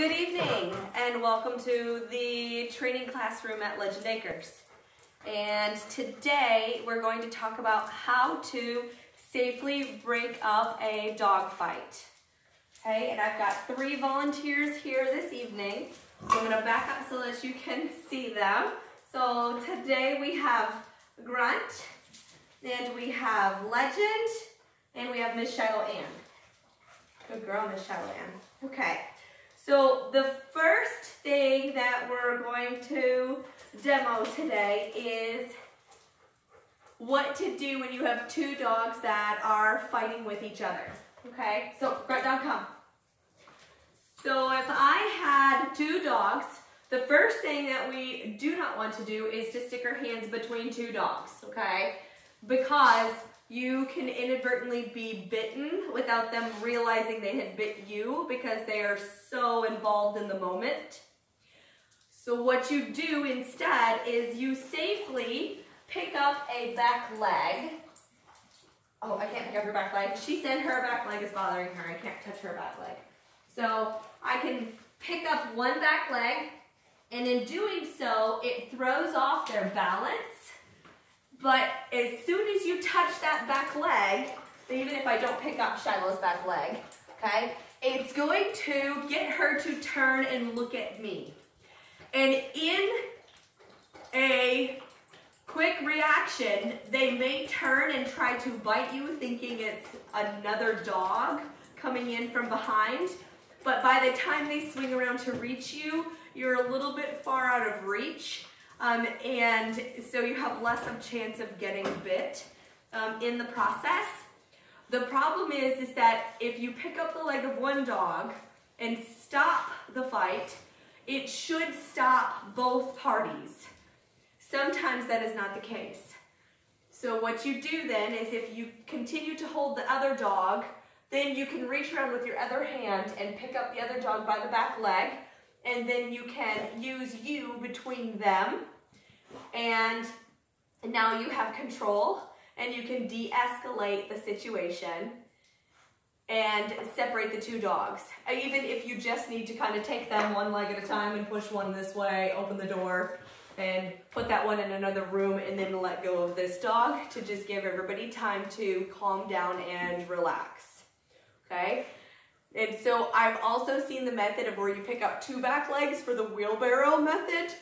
Good evening and welcome to the training classroom at Legend Acres. And today we're going to talk about how to safely break up a dog fight. Okay, and I've got three volunteers here this evening. So I'm gonna back up so that you can see them. So today we have Grunt, and we have Legend, and we have Miss Shiloh Ann. Good girl, Miss Shiloh Ann. Okay. So the first thing that we're going to demo today is what to do when you have two dogs that are fighting with each other. Okay, so right down, come. So if I had two dogs, the first thing that we do not want to do is to stick our hands between two dogs, okay? Because you can inadvertently be bitten without them realizing they had bit you because they are so involved in the moment. So what you do instead is you safely pick up a back leg. Oh, I can't pick up her back leg. She said her back leg is bothering her. I can't touch her back leg. So I can pick up one back leg, and in doing so, it throws off their balance but as soon as you touch that back leg, even if I don't pick up Shiloh's back leg, okay, it's going to get her to turn and look at me. And in a quick reaction, they may turn and try to bite you thinking it's another dog coming in from behind. But by the time they swing around to reach you, you're a little bit far out of reach um, and so you have less of chance of getting bit um, in the process. The problem is, is that if you pick up the leg of one dog and stop the fight, it should stop both parties. Sometimes that is not the case. So what you do then is if you continue to hold the other dog, then you can reach around with your other hand and pick up the other dog by the back leg and then you can use you between them and now you have control and you can de-escalate the situation and separate the two dogs. Uh, even if you just need to kind of take them one leg at a time and push one this way, open the door, and put that one in another room and then let go of this dog to just give everybody time to calm down and relax, okay? And so I've also seen the method of where you pick up two back legs for the wheelbarrow method,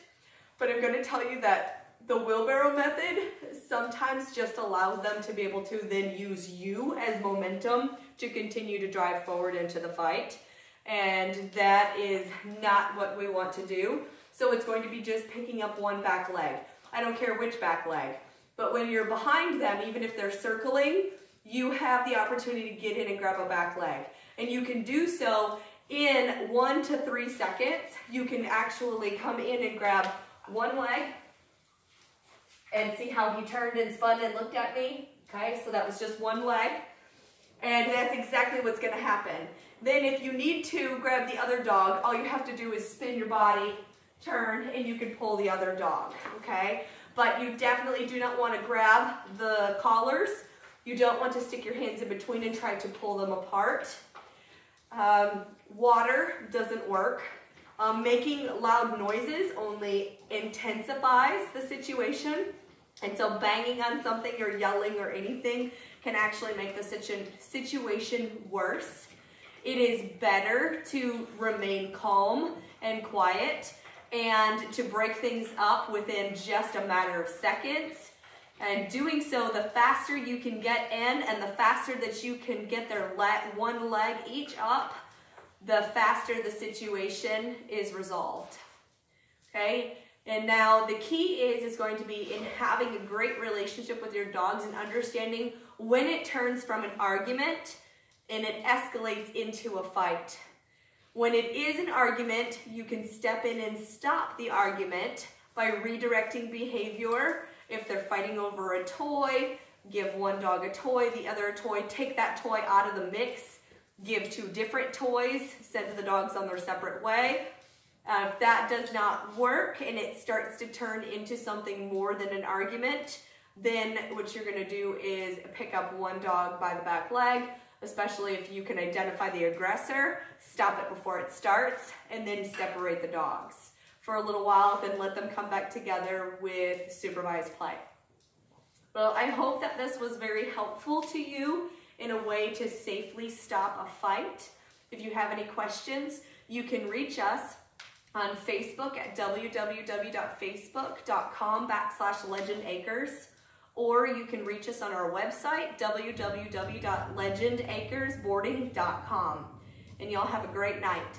but I'm gonna tell you that the wheelbarrow method sometimes just allows them to be able to then use you as momentum to continue to drive forward into the fight. And that is not what we want to do. So it's going to be just picking up one back leg. I don't care which back leg. But when you're behind them, even if they're circling, you have the opportunity to get in and grab a back leg. And you can do so in one to three seconds. You can actually come in and grab one leg and see how he turned and spun and looked at me. Okay, so that was just one leg. And that's exactly what's gonna happen. Then if you need to grab the other dog, all you have to do is spin your body, turn, and you can pull the other dog, okay? But you definitely do not wanna grab the collars. You don't want to stick your hands in between and try to pull them apart. Um, water doesn't work. Um, making loud noises only intensifies the situation. And so banging on something or yelling or anything can actually make the situ situation worse. It is better to remain calm and quiet and to break things up within just a matter of seconds. And doing so, the faster you can get in and the faster that you can get their le one leg each up, the faster the situation is resolved. Okay? And now the key is, is going to be in having a great relationship with your dogs and understanding when it turns from an argument and it escalates into a fight. When it is an argument, you can step in and stop the argument by redirecting behavior. If they're fighting over a toy, give one dog a toy, the other a toy, take that toy out of the mix give two different toys, send the dogs on their separate way. Uh, if that does not work and it starts to turn into something more than an argument, then what you're gonna do is pick up one dog by the back leg, especially if you can identify the aggressor, stop it before it starts, and then separate the dogs for a little while, then let them come back together with supervised play. Well, I hope that this was very helpful to you in a way to safely stop a fight. If you have any questions, you can reach us on Facebook at www.facebook.com backslash legendacres, or you can reach us on our website, www.legendacresboarding.com. And y'all have a great night.